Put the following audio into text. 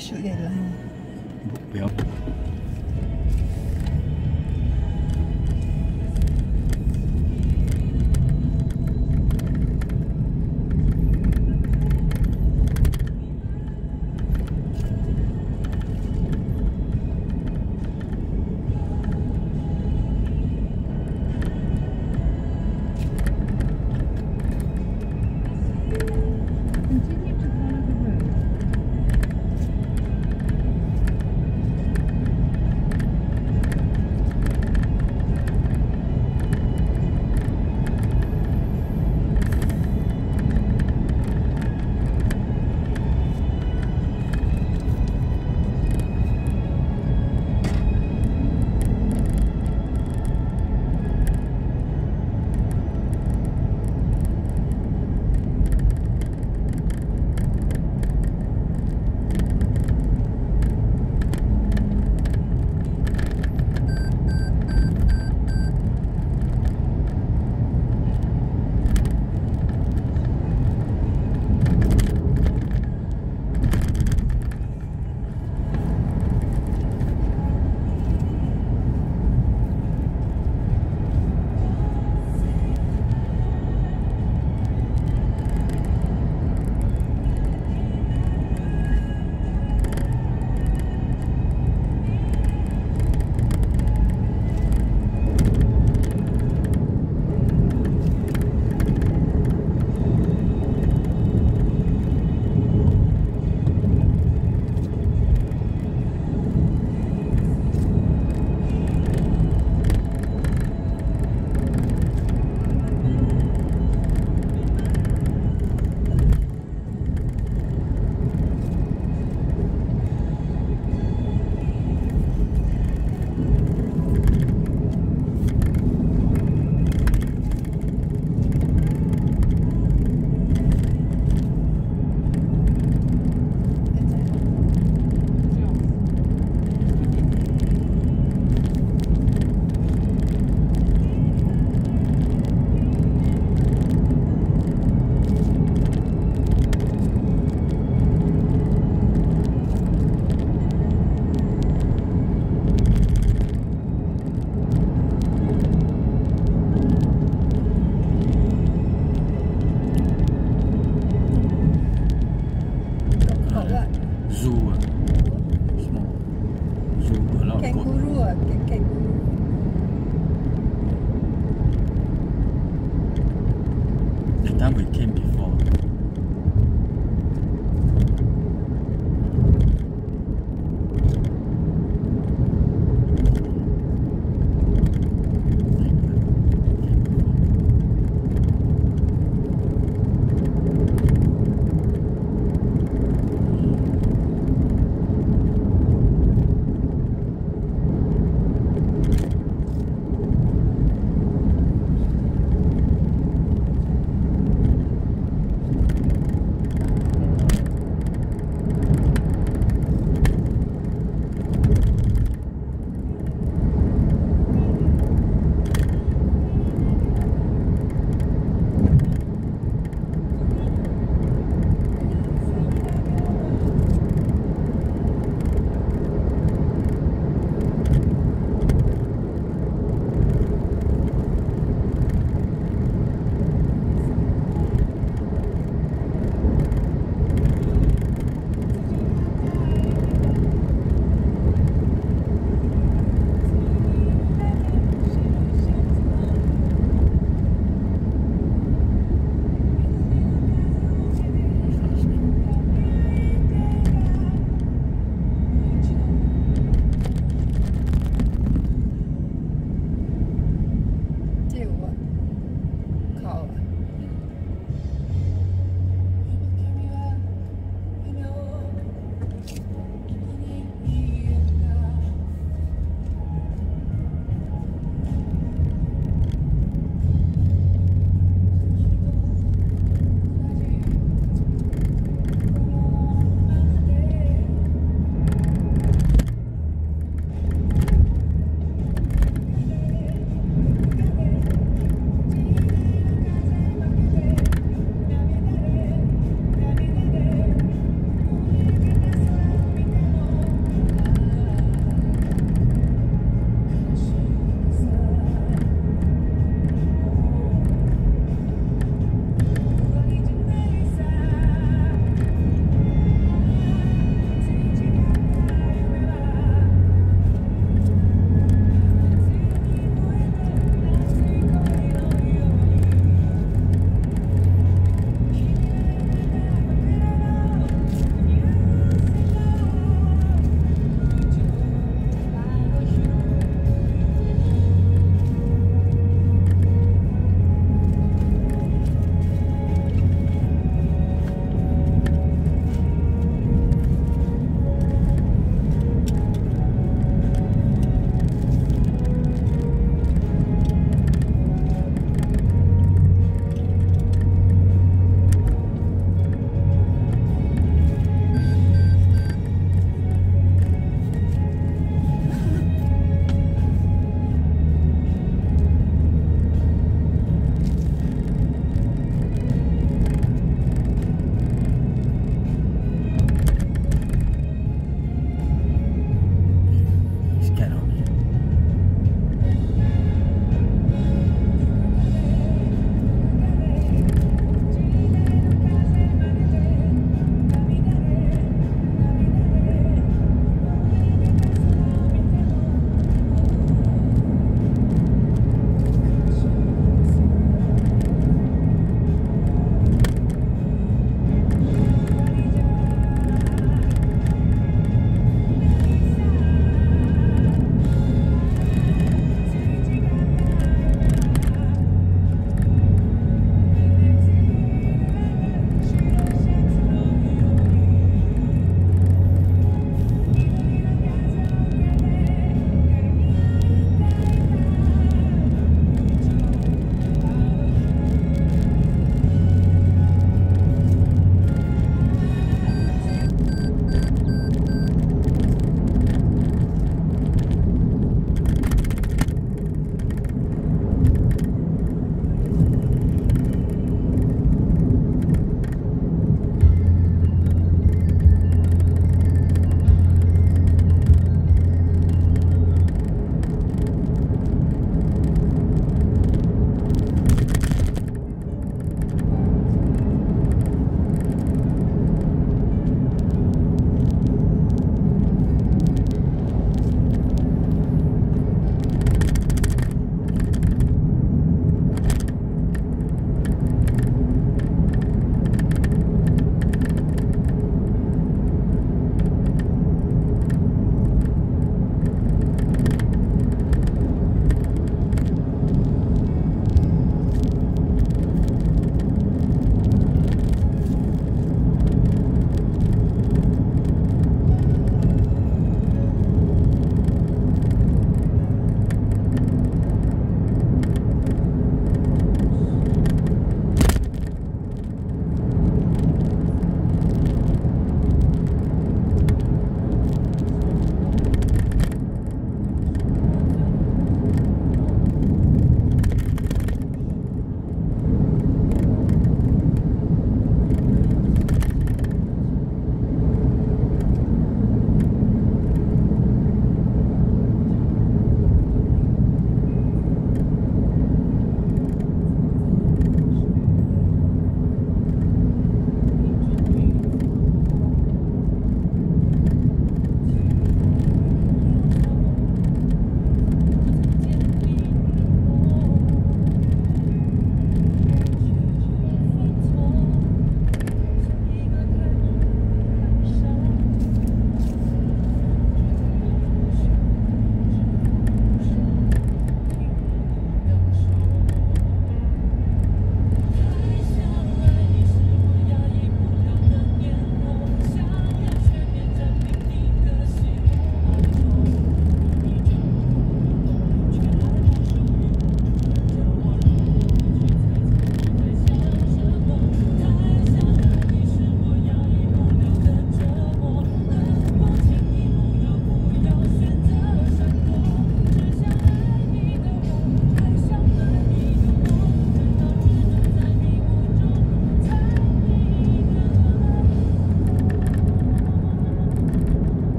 是有点烂不要。